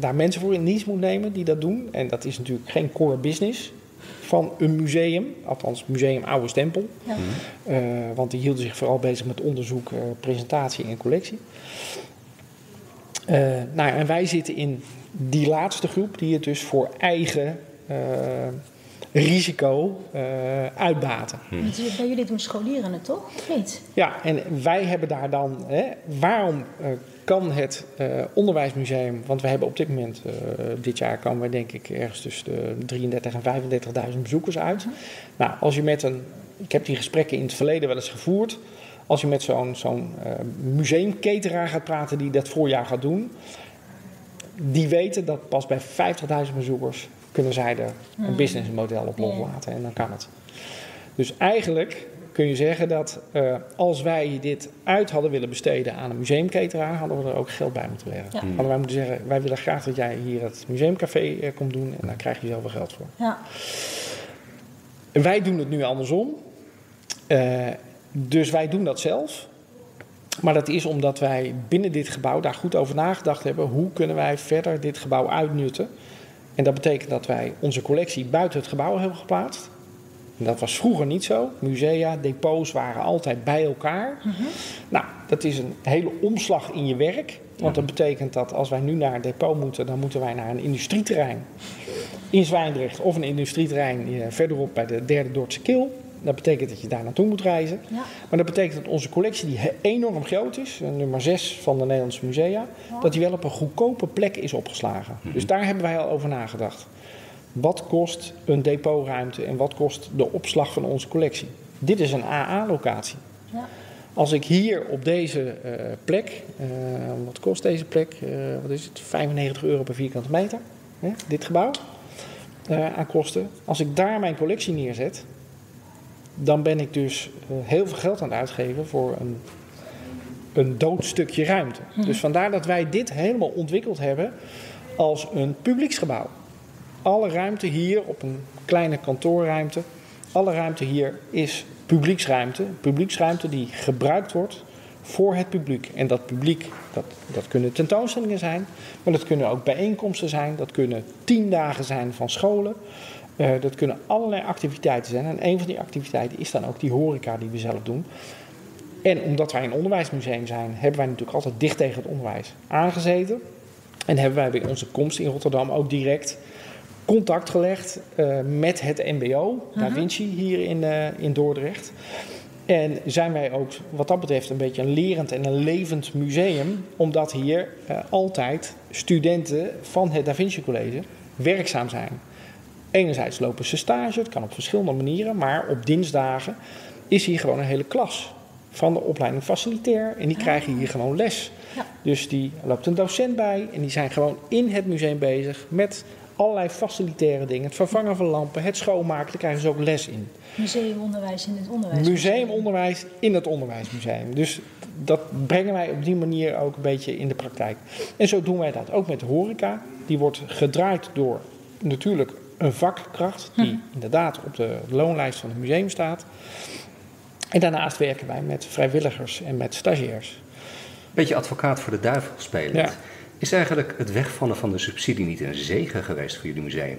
daar mensen voor in dienst moet nemen die dat doen. En dat is natuurlijk geen core business van een museum. Althans, museum Oude Stempel. Ja. Eh, want die hielden zich vooral bezig met onderzoek, eh, presentatie en collectie. Eh, nou, en wij zitten in die laatste groep die het dus voor eigen eh, risico eh, uitbaten. J- Bij jullie doen scholieren het toch? Of niet? Ja, en wij hebben daar dan, hè, waarom eh, kan het eh, onderwijsmuseum, want we hebben op dit moment, eh, dit jaar komen we denk ik ergens tussen de 33.000 en 35.000 bezoekers uit. Nou, als je met een, ik heb die gesprekken in het verleden wel eens gevoerd, als je met zo'n zo'n eh, museumketeraar gaat praten die dat voorjaar gaat doen, die weten dat pas bij 50.000 bezoekers kunnen zij er een businessmodel op loslaten en dan kan het. Dus eigenlijk kun je zeggen dat eh, als wij dit uit hadden willen besteden aan een museumketeraar, hadden we er ook geld bij moeten leggen. Ja. Hadden wij moeten zeggen, wij willen graag dat jij hier het museumcafé eh, komt doen en daar krijg je zelf wel geld voor. Ja. En wij doen het nu andersom. Eh, dus wij doen dat zelf. Maar dat is omdat wij binnen dit gebouw daar goed over nagedacht hebben. Hoe kunnen wij verder dit gebouw uitnutten? En dat betekent dat wij onze collectie buiten het gebouw hebben geplaatst. En dat was vroeger niet zo. Musea, depots waren altijd bij elkaar. Nou, dat is een hele omslag in je werk. Want dat betekent dat als wij nu naar een depot moeten, dan moeten wij naar een industrieterrein in Zwijndrecht of een industrieterrein eh, verderop bij de derde Dordtse Kil. Dat betekent dat je daar naartoe moet reizen. Ja. Maar dat betekent dat onze collectie, die enorm groot is, eh, nummer 6 van de Nederlandse musea, dat die wel op een goedkope plek is opgeslagen. Dus daar hebben wij al over nagedacht. Wat kost een depotruimte en wat kost de opslag van onze collectie? Dit is een AA-locatie. Ja. Als ik hier op deze eh, plek, eh, wat kost deze plek? Eh, wat is het? 95 euro per vierkante meter. Hè? Dit gebouw aan kosten. Als ik daar mijn collectie neerzet, dan ben ik dus eh, heel veel geld aan het uitgeven voor een, een dood stukje ruimte. Dus vandaar dat wij dit helemaal ontwikkeld hebben als een publieksgebouw. Alle ruimte hier op een kleine kantoorruimte, alle ruimte hier is publieksruimte. Publieksruimte die gebruikt wordt voor het publiek. En dat publiek, dat, dat kunnen tentoonstellingen zijn, maar dat kunnen ook bijeenkomsten zijn, dat kunnen tien dagen zijn van scholen. Eh, dat kunnen allerlei activiteiten zijn. En een van die activiteiten is dan ook die horeca die we zelf doen. En omdat wij een onderwijsmuseum zijn, hebben wij natuurlijk altijd dicht tegen het onderwijs aangezeten. En hebben wij bij onze komst in Rotterdam ook direct contact gelegd eh, met het MBO, Da Vinci, hier in, eh, in Dordrecht. En zijn wij ook wat dat betreft een beetje een lerend en een levend museum, omdat hier altijd studenten van het Da Vinci College werkzaam zijn. Enerzijds lopen ze stage, het kan op verschillende manieren, maar op dinsdagen is hier gewoon een hele klas van de opleiding facilitair en die krijgen hier gewoon les. Ja. Dus die loopt een docent bij en die zijn gewoon in het museum bezig met allerlei facilitaire dingen. Het vervangen van lampen, het schoonmaken, daar krijgen ze ook les in. Museumonderwijs in het onderwijs. Museumonderwijs in het onderwijsmuseum. Dus dat brengen wij op die manier ook een beetje in de praktijk. En zo doen wij dat ook met de horeca. Die wordt gedraaid door natuurlijk een vakkracht die inderdaad op de loonlijst van het museum staat. En daarnaast werken wij met vrijwilligers en met stagiairs. Beetje advocaat voor de duivel spelend. Ja. Is eigenlijk het wegvallen van de subsidie niet een zegen geweest voor jullie museum?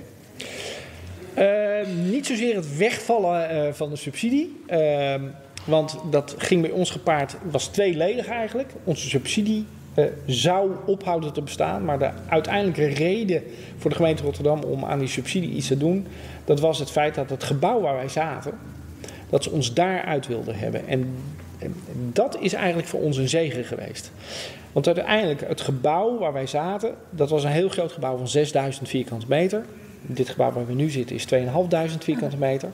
Eh, niet zozeer het wegvallen eh, van de subsidie. Ehm, want dat ging bij ons gepaard, was tweeledig eigenlijk. Onze subsidie eh, zou ophouden te bestaan. Maar de uiteindelijke reden voor de gemeente Rotterdam om aan die subsidie iets te doen... dat was het feit dat het gebouw waar wij zaten... dat ze ons daaruit wilden hebben. En, en dat is eigenlijk voor ons een zegen geweest. Want uiteindelijk, het gebouw waar wij zaten... dat was een heel groot gebouw van 6000 vierkante meter... Dit gebouw waar we nu zitten is 2.500 vierkante meter.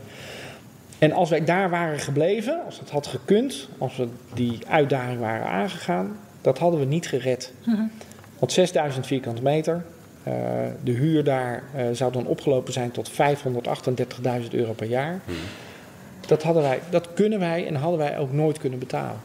En als wij daar waren gebleven, als het had gekund, als we die uitdaging waren aangegaan, dat hadden we niet gered. Want 6000 vierkante meter, Eh, de huur daar eh, zou dan opgelopen zijn tot 538.000 euro per jaar. Dat, hadden wij, dat kunnen wij en hadden wij ook nooit kunnen betalen.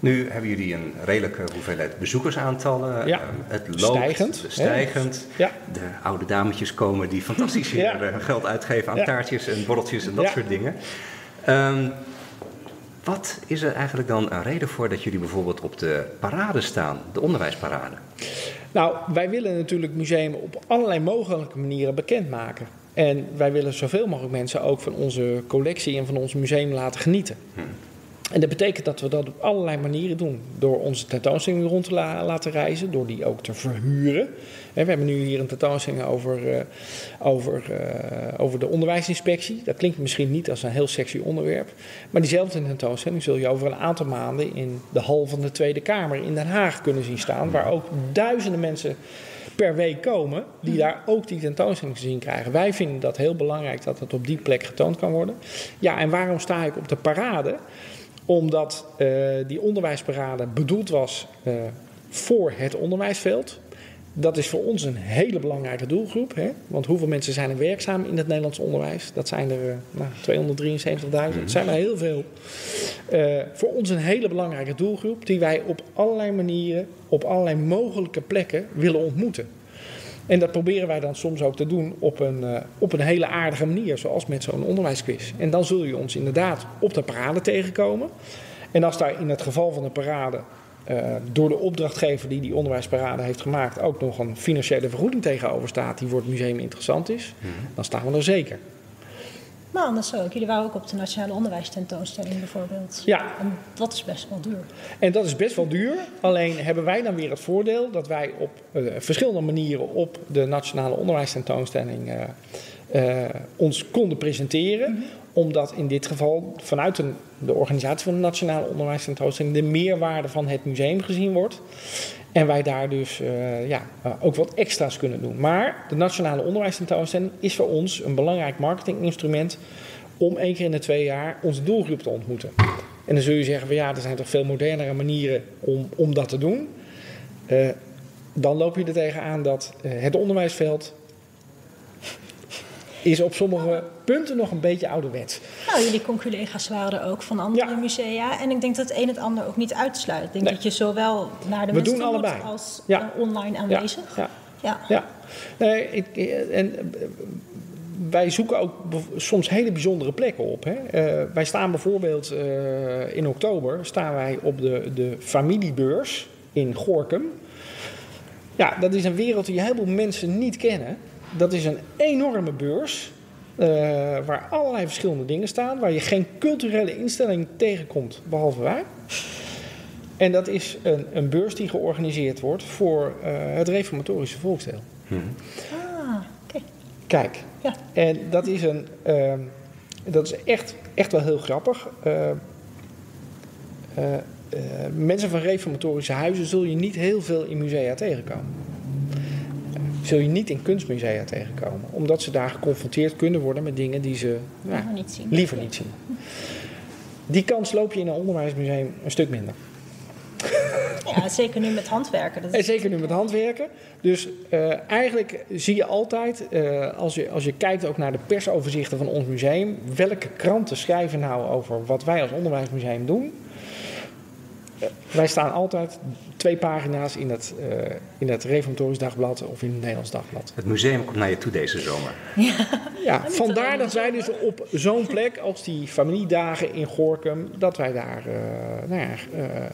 Nu hebben jullie een redelijke hoeveelheid bezoekersaantallen. Ja. Eh, het loopt Stijgend, hè? stijgend. Ja. De oude dametjes komen die fantastisch hier Ja. geld uitgeven aan Ja. taartjes en borreltjes en dat Ja. soort dingen. Ehm, wat is er eigenlijk dan een reden voor dat jullie bijvoorbeeld op de parade staan, de onderwijsparade? Nou, wij willen natuurlijk museum op allerlei mogelijke manieren bekendmaken. En wij willen zoveel mogelijk mensen ook van onze collectie en van ons museum laten genieten. En dat betekent dat we dat op allerlei manieren doen. Door onze tentoonstelling rond te la- laten reizen, door die ook te verhuren. We hebben nu hier een tentoonstelling over, eh, over, eh, over de onderwijsinspectie. Dat klinkt misschien niet als een heel sexy onderwerp. Maar diezelfde tentoonstelling zul je over een aantal maanden in de hal van de Tweede Kamer in Den Haag kunnen zien staan. Waar ook duizenden mensen per week komen, die daar ook die tentoonstelling te zien krijgen. Wij vinden dat heel belangrijk dat het op die plek getoond kan worden. Ja, en waarom sta ik op de parade? Omdat eh, die onderwijsparade bedoeld was eh, voor het onderwijsveld. Dat is voor ons een hele belangrijke doelgroep. Hè? Want hoeveel mensen zijn er werkzaam in het Nederlands onderwijs? Dat zijn er eh, nou, 273.000. Dat zijn er heel veel. Voor ons een hele belangrijke doelgroep die wij op allerlei manieren, op allerlei mogelijke plekken willen ontmoeten. En dat proberen wij dan soms ook te doen op een, eh, op een hele aardige manier, zoals met zo'n onderwijsquiz. En dan zul je ons inderdaad op de parade tegenkomen. En als daar in het geval van de parade eh, door de opdrachtgever die die onderwijsparade heeft gemaakt ook nog een financiële vergoeding tegenover staat die voor het museum interessant is, dan staan we er zeker. Maar anders ook. Jullie waren ook op de Nationale Onderwijstentoonstelling bijvoorbeeld. Ja. En dat is best wel duur. En dat is best wel duur. Alleen hebben wij dan weer het voordeel dat wij op eh, verschillende manieren op de Nationale Onderwijstentoonstelling eh, ons konden presenteren. Omdat in dit geval vanuit de, de organisatie van de Nationale Onderwijstentoonstelling de meerwaarde van het museum gezien wordt. En wij daar dus eh, ja, eh, ook wat extra's kunnen doen. Maar de Nationale Onderwijstentoonstelling is voor ons een belangrijk marketinginstrument om één keer in de twee jaar onze doelgroep te ontmoeten. En dan zul je zeggen van ja, er zijn toch veel modernere manieren om, om dat te doen. Eh, dan loop je er tegenaan dat het onderwijsveld is op sommige punten nog een beetje ouderwets. Nou, jullie conculega's waren er ook van andere Ja. musea. En ik denk dat het een het ander ook niet uitsluit. Ik denk Nee. dat je zowel naar de We mensen doen als Ja. eh, online aanwezig. Ja, Ja. ja. Nee, ik, eh, en, eh, wij zoeken ook soms hele bijzondere plekken op. Hè. Wij staan bijvoorbeeld in oktober staan wij op de, de familiebeurs in Gorkum. Ja, dat is een wereld die heel veel mensen niet kennen. Dat is een enorme beurs. eh, waar allerlei verschillende dingen staan. Waar je geen culturele instelling tegenkomt, behalve wij. En dat is een, een beurs die georganiseerd wordt voor eh, het reformatorische volksdeel. Ah, oké. Kijk, Ja. en dat is, een, ehm, dat is echt, echt wel heel grappig. Eh, mensen van reformatorische huizen zul je niet heel veel in musea tegenkomen. Zul je niet in kunstmusea tegenkomen. Omdat ze daar geconfronteerd kunnen worden met dingen die ze nou, Liever niet zien. liever niet zien. Die kans loop je in een onderwijsmuseum een stuk minder. Ja, zeker nu met handwerken. Dat is- En zeker nu met handwerken. Dus eh, eigenlijk zie je altijd, eh, als, je, als je kijkt ook naar de persoverzichten van ons museum, welke kranten schrijven nou over wat wij als onderwijsmuseum doen. Eh, wij staan altijd twee pagina's in het, eh, in het Reformatorisch Dagblad of in het Nederlands Dagblad. Het museum komt naar je toe deze zomer. Ja, niet vandaar dat wij dus op zo'n plek als die familiedagen in Gorkum, dat wij daar eh, nou ja, eh,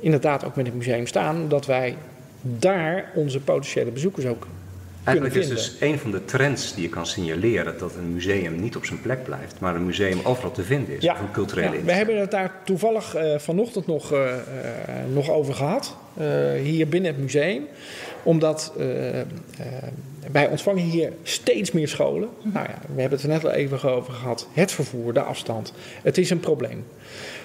inderdaad ook met het museum staan, dat wij daar onze potentiële bezoekers ook Eigenlijk is vinden. dus een van de trends die je kan signaleren dat een museum niet op zijn plek blijft, maar een museum overal te vinden is. of een culturele ja, we hebben het daar toevallig eh, vanochtend nog, eh, eh, nog over gehad, eh, hier binnen het museum. Omdat eh, eh, wij ontvangen hier steeds meer scholen. Nou ja, we hebben het er net al even over gehad. Het vervoer, de afstand. Het is een probleem.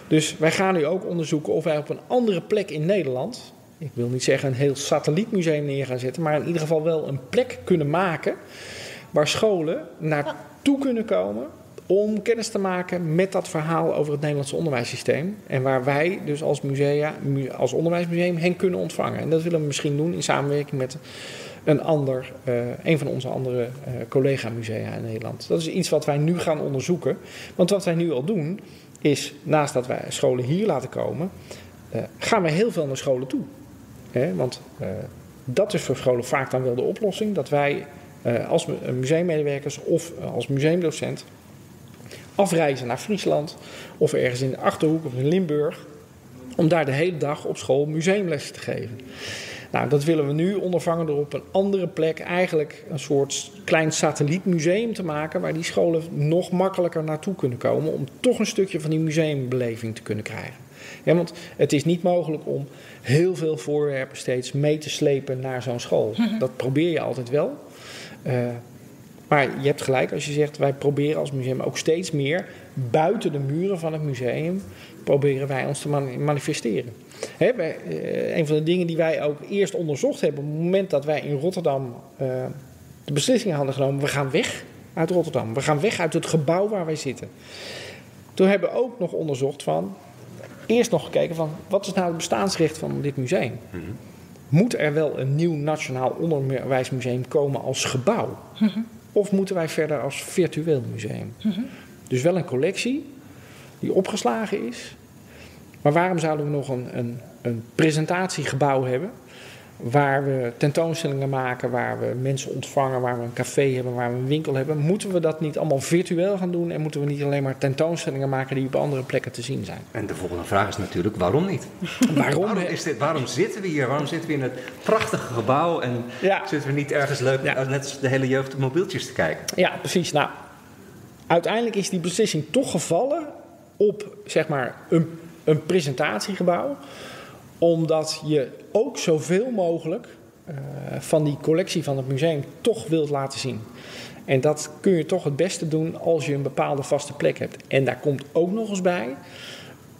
Dus wij gaan nu ook onderzoeken of wij op een andere plek in Nederland... ik wil niet zeggen een heel satellietmuseum neer gaan zetten... maar in ieder geval wel een plek kunnen maken... waar scholen naartoe kunnen komen om kennis te maken met dat verhaal over het Nederlandse onderwijssysteem. En waar wij dus als musea, mu- als onderwijsmuseum hen kunnen ontvangen. En dat willen we misschien doen in samenwerking met een, ander, eh, een van onze andere eh, collega-musea in Nederland. Dat is iets wat wij nu gaan onderzoeken. Want wat wij nu al doen, is naast dat wij scholen hier laten komen, eh, gaan we heel veel naar scholen toe. Want eh, dat is voor scholen vaak dan wel de oplossing. Dat wij eh, als mu- museummedewerkers of eh, als museumdocent afreizen naar Friesland of ergens in de Achterhoek of in Limburg. Om daar de hele dag op school museumlessen te geven. Nou, dat willen we nu ondervangen door op een andere plek eigenlijk een soort klein satellietmuseum te maken. Waar die scholen nog makkelijker naartoe kunnen komen. Om toch een stukje van die museumbeleving te kunnen krijgen. Ja, want het is niet mogelijk om heel veel voorwerpen steeds mee te slepen naar zo'n school. Dat probeer je altijd wel. Eh, maar je hebt gelijk als je zegt, wij proberen als museum ook steeds meer buiten de muren van het museum, proberen wij ons te man- manifesteren. Hè, wij, eh, een van de dingen die wij ook eerst onderzocht hebben, op het moment dat wij in Rotterdam eh, de beslissing hadden genomen, we gaan weg uit Rotterdam, we gaan weg uit het gebouw waar wij zitten. Toen hebben we ook nog onderzocht van, eerst nog gekeken van, wat is nou het bestaansrecht van dit museum? Moet er wel een nieuw Nationaal Onderwijsmuseum komen als gebouw? Of moeten wij verder als virtueel museum? Dus wel een collectie die opgeslagen is. Maar waarom zouden we nog een, een, een presentatiegebouw hebben? Waar we tentoonstellingen maken, waar we mensen ontvangen, waar we een café hebben, waar we een winkel hebben. Moeten we dat niet allemaal virtueel gaan doen? En moeten we niet alleen maar tentoonstellingen maken die op andere plekken te zien zijn? En de volgende vraag is natuurlijk, waarom niet? Waarom? Waarom, is dit, waarom zitten we hier? Waarom zitten we in het prachtige gebouw en Ja. zitten we niet ergens leuk, Ja. net als de hele jeugd, op mobieltjes te kijken? Ja, precies. Nou, uiteindelijk is die beslissing toch gevallen op zeg maar een, een presentatiegebouw, omdat je ook zoveel mogelijk eh, van die collectie van het museum toch wilt laten zien. En dat kun je toch het beste doen als je een bepaalde vaste plek hebt. En daar komt ook nog eens bij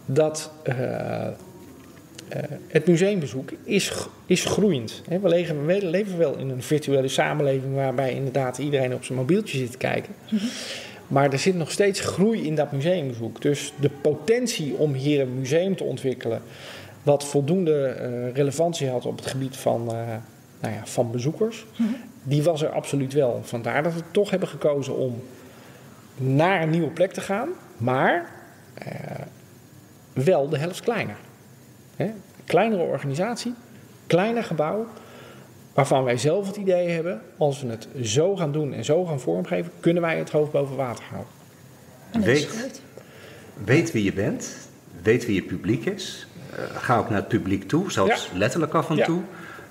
dat eh, eh, het museumbezoek is, is groeiend. We leven, we leven wel in een virtuele samenleving waarbij inderdaad iedereen op zijn mobieltje zit te kijken. Maar er zit nog steeds groei in dat museumbezoek. Dus de potentie om hier een museum te ontwikkelen wat voldoende eh, relevantie had op het gebied van, eh, nou ja, van bezoekers, die was er absoluut wel. Vandaar dat we toch hebben gekozen om naar een nieuwe plek te gaan, maar eh, wel de helft kleiner. Hè? Kleinere organisatie, kleiner gebouw, waarvan wij zelf het idee hebben, als we het zo gaan doen en zo gaan vormgeven, kunnen wij het hoofd boven water houden. En dat is Weet, goed. weet wie je bent, weet wie je publiek is. Eh, ga ook naar het publiek toe, zelfs letterlijk af en Ja. toe.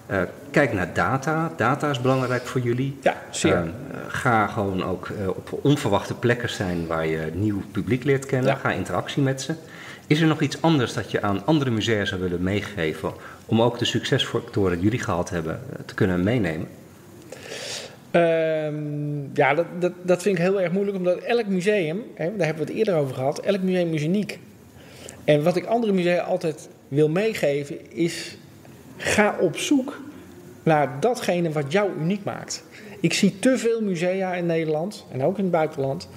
Eh, kijk naar data. Data is belangrijk voor jullie. Ja, zeer. Eh, ga gewoon ook op onverwachte plekken zijn waar je nieuw publiek leert kennen. Ja. Ga interactie met ze. Is er nog iets anders dat je aan andere musea zou willen meegeven om ook de succesfactoren die jullie gehad hebben te kunnen meenemen? Ehm, ja, dat, dat, dat vind ik heel erg moeilijk, omdat elk museum, hè, daar hebben we het eerder over gehad, elk museum is uniek. En wat ik andere musea altijd wil meegeven is, ga op zoek naar datgene wat jou uniek maakt. Ik zie te veel musea in Nederland, en ook in het buitenland,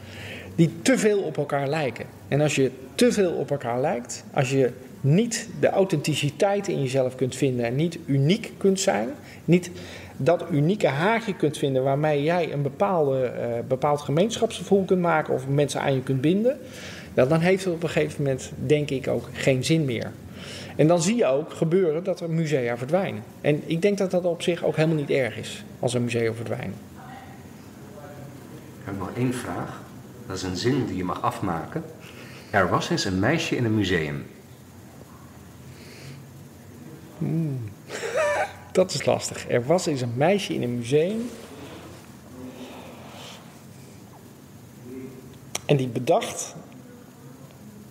die te veel op elkaar lijken. En als je te veel op elkaar lijkt, als je niet de authenticiteit in jezelf kunt vinden en niet uniek kunt zijn, niet dat unieke haakje kunt vinden waarmee jij een bepaalde, eh, bepaald gemeenschapsgevoel kunt maken of mensen aan je kunt binden, dan heeft het op een gegeven moment, denk ik, ook geen zin meer. En dan zie je ook gebeuren dat er musea verdwijnen. En ik denk dat dat op zich ook helemaal niet erg is als een museum verdwijnt. Ik heb nog één vraag. Dat is een zin die je mag afmaken. Er was eens een meisje in een museum. Dat is lastig. Er was eens een meisje in een museum. En die bedacht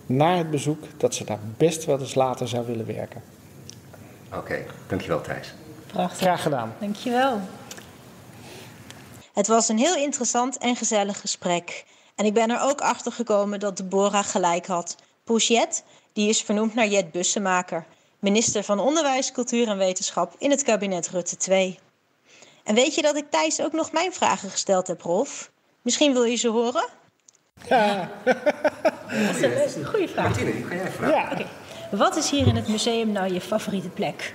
na het bezoek dat ze daar best wel eens later zou willen werken. Oké, dankjewel Thijs. Prachtig. Graag gedaan. Dankjewel. Het was een heel interessant en gezellig gesprek. En ik ben er ook achter gekomen dat Deborah gelijk had. Poesjet, die is vernoemd naar Jet Bussemaker, minister van Onderwijs, Cultuur en Wetenschap in het kabinet Rutte 2. En weet je dat ik Thijs ook nog mijn vragen gesteld heb, Rolf? Misschien wil je ze horen? Dat is een goede vraag. Martine, die ga jij vragen. Ja. Wat is hier in het museum nou je favoriete plek?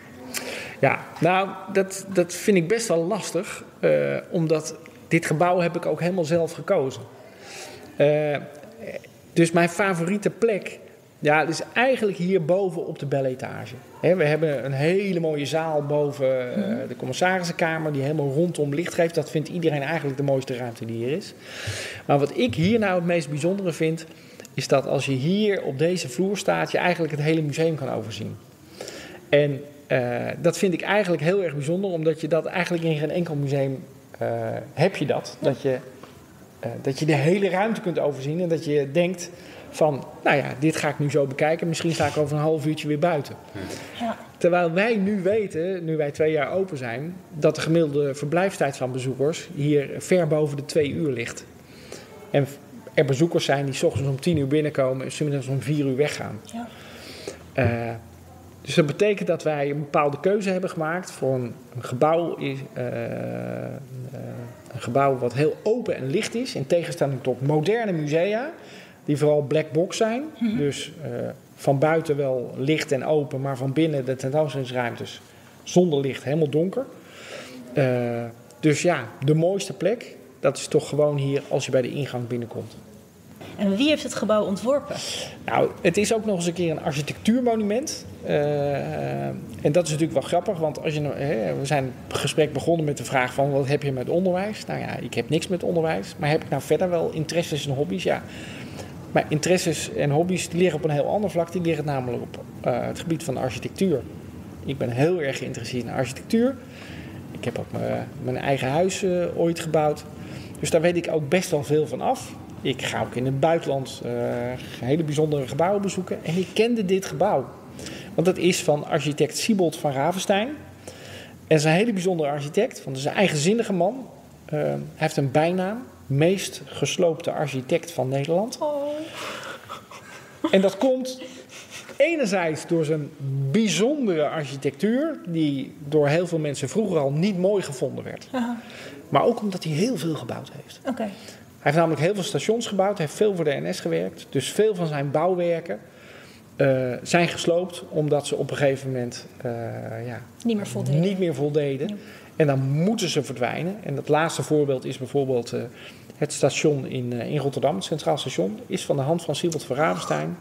Ja, nou, dat, dat vind ik best wel lastig. eh, omdat dit gebouw heb ik ook helemaal zelf gekozen. Eh, dus mijn favoriete plek... Ja, het is eigenlijk hierboven op de beletage. We hebben een hele mooie zaal boven eh, de commissarissenkamer... die helemaal rondom licht geeft. Dat vindt iedereen eigenlijk de mooiste ruimte die hier is. Maar wat ik hier nou het meest bijzondere vind... is dat als je hier op deze vloer staat... je eigenlijk het hele museum kan overzien. En eh, dat vind ik eigenlijk heel erg bijzonder, omdat je dat eigenlijk in geen enkel museum eh, heb je dat. Dat je, dat je de hele ruimte kunt overzien en dat je denkt van, nou ja, dit ga ik nu zo bekijken. Misschien sta ik over een half uurtje weer buiten. Ja. Terwijl wij nu weten, nu wij twee jaar open zijn, dat de gemiddelde verblijfstijd van bezoekers hier ver boven de twee uur ligt. En er bezoekers zijn die s ochtends om tien uur binnenkomen en 's middags om vier uur weggaan. Ja. Eh, dus dat betekent dat wij een bepaalde keuze hebben gemaakt voor een, een gebouw, eh, eh, een gebouw wat heel open en licht is, in tegenstelling tot moderne musea, die vooral black box zijn. Dus eh, van buiten wel licht en open, maar van binnen de tentoonstellingsruimtes zonder licht, helemaal donker. Eh, dus ja, de mooiste plek, dat is toch gewoon hier als je bij de ingang binnenkomt. En wie heeft het gebouw ontworpen? Nou, het is ook nog eens een keer een architectuurmonument. Eh, en dat is natuurlijk wel grappig, want als je, nou- hè, we zijn het gesprek begonnen met de vraag van wat heb je met onderwijs? Nou ja, ik heb niks met onderwijs, maar heb ik nou verder wel interesses en hobby's? Ja, maar interesses en hobby's die liggen op een heel ander vlak. Die liggen namelijk op eh, het gebied van architectuur. Ik ben heel erg geïnteresseerd in architectuur. Ik heb ook mijn, eigen huis eh, ooit gebouwd. Dus daar weet ik ook best wel veel van af. Ik ga ook in het buitenland eh, hele bijzondere gebouwen bezoeken. En ik kende dit gebouw. Want dat is van architect Siebold van Ravenstein. En is een hele bijzondere architect. Want het is een eigenzinnige man. Hij heeft een bijnaam. Meest gesloopte architect van Nederland. En dat komt enerzijds door zijn bijzondere architectuur, die door heel veel mensen vroeger al niet mooi gevonden werd. Aha. Maar ook omdat hij heel veel gebouwd heeft. Oké. Hij heeft namelijk heel veel stations gebouwd, hij heeft veel voor de NS gewerkt. Dus veel van zijn bouwwerken eh, zijn gesloopt omdat ze op een gegeven moment eh, ja, Niet meer voldeden. niet meer voldeden. En dan moeten ze verdwijnen. En het laatste voorbeeld is bijvoorbeeld eh, het station in, eh, in Rotterdam, het Centraal Station, is van de hand van Siebold van Ravenstein.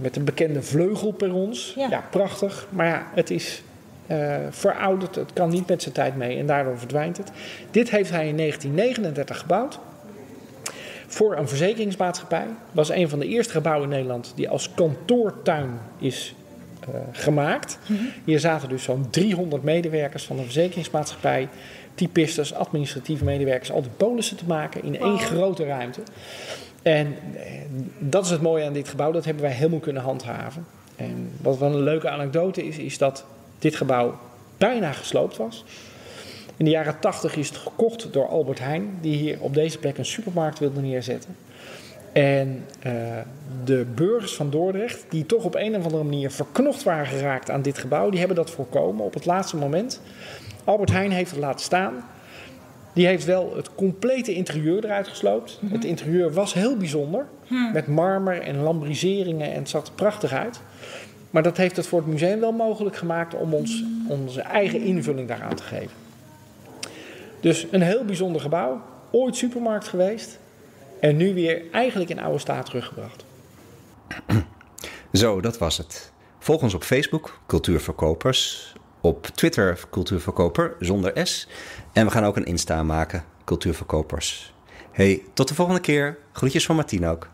Met een bekende vleugelperrons. Ja. Ja. prachtig. Maar ja, het is eh, verouderd. Het kan niet met zijn tijd mee en daardoor verdwijnt het. Dit heeft hij in 1939 gebouwd. Voor een verzekeringsmaatschappij. Was een van de eerste gebouwen in Nederland die als kantoortuin is eh, gemaakt. Hier zaten dus zo'n 300 medewerkers van een verzekeringsmaatschappij. Typistes, administratieve medewerkers, al die polissen te maken in één grote ruimte. En eh, dat is het mooie aan dit gebouw, dat hebben wij helemaal kunnen handhaven. En wat wel een leuke anekdote is, is dat dit gebouw bijna gesloopt was. In de jaren 80 is het gekocht door Albert Heijn, die hier op deze plek een supermarkt wilde neerzetten. En eh, de burgers van Dordrecht, die toch op een of andere manier verknocht waren geraakt aan dit gebouw, die hebben dat voorkomen op het laatste moment. Albert Heijn heeft het laten staan. Die heeft wel het complete interieur eruit gesloopt. Het interieur was heel bijzonder. Met marmer en lambriseringen en het zag er prachtig uit. Maar dat heeft het voor het museum wel mogelijk gemaakt om ons onze eigen invulling daaraan te geven. Dus een heel bijzonder gebouw. Ooit supermarkt geweest. En nu weer eigenlijk in oude staat teruggebracht. Zo, dat was het. Volg ons op Facebook, Cultuurverkopers. Op Twitter, Cultuurverkoper, zonder S. En we gaan ook een Insta maken, Cultuurverkopers. Hey, tot de volgende keer. Groetjes van Martien ook.